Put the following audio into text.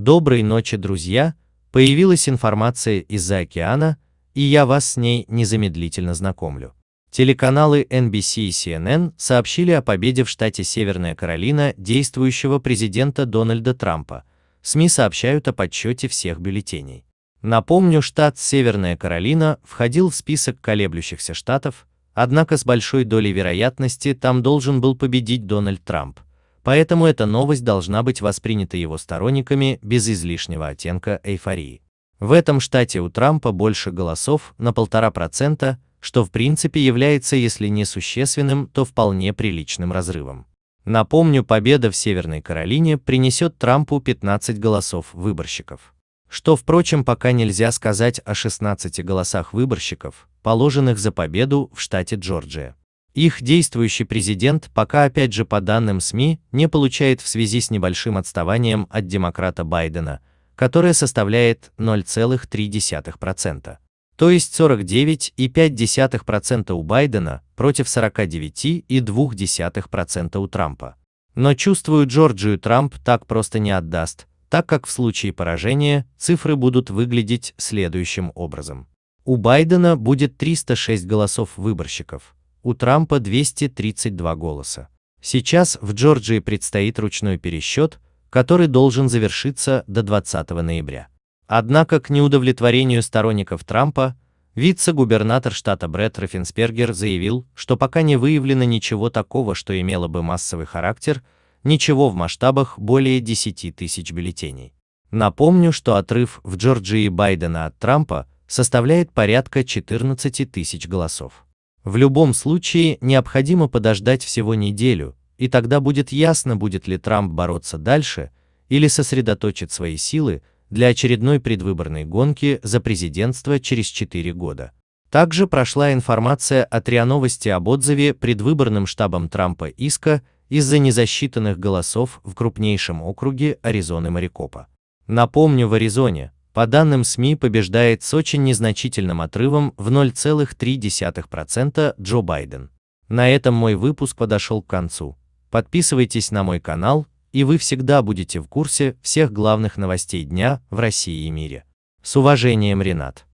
Доброй ночи, друзья! Появилась информация из-за океана, и я вас с ней незамедлительно знакомлю. Телеканалы NBC и CNN сообщили о победе в штате Северная Каролина действующего президента Дональда Трампа. СМИ сообщают о подсчете всех бюллетеней. Напомню, штат Северная Каролина входил в список колеблющихся штатов, однако с большой долей вероятности там должен был победить Дональд Трамп поэтому эта новость должна быть воспринята его сторонниками без излишнего оттенка эйфории. В этом штате у Трампа больше голосов на полтора процента, что в принципе является, если не существенным, то вполне приличным разрывом. Напомню, победа в Северной Каролине принесет Трампу 15 голосов выборщиков. Что, впрочем, пока нельзя сказать о 16 голосах выборщиков, положенных за победу в штате Джорджия. Их действующий президент пока опять же по данным СМИ не получает в связи с небольшим отставанием от демократа Байдена, которое составляет 0,3%. То есть 49,5% у Байдена против 49,2% у Трампа. Но чувствую Джорджию Трамп так просто не отдаст, так как в случае поражения цифры будут выглядеть следующим образом. У Байдена будет 306 голосов выборщиков, у Трампа 232 голоса. Сейчас в Джорджии предстоит ручной пересчет, который должен завершиться до 20 ноября. Однако к неудовлетворению сторонников Трампа, вице-губернатор штата Брэд Раффенспергер заявил, что пока не выявлено ничего такого, что имело бы массовый характер, ничего в масштабах более 10 тысяч бюллетеней. Напомню, что отрыв в Джорджии Байдена от Трампа составляет порядка 14 тысяч голосов. В любом случае необходимо подождать всего неделю, и тогда будет ясно, будет ли Трамп бороться дальше или сосредоточит свои силы для очередной предвыборной гонки за президентство через 4 года. Также прошла информация от РИА Новости об отзыве предвыборным штабом Трампа иска из-за незасчитанных голосов в крупнейшем округе Аризоны Марикопа. Напомню, в Аризоне по данным СМИ побеждает с очень незначительным отрывом в 0,3% Джо Байден. На этом мой выпуск подошел к концу. Подписывайтесь на мой канал, и вы всегда будете в курсе всех главных новостей дня в России и мире. С уважением, Ренат.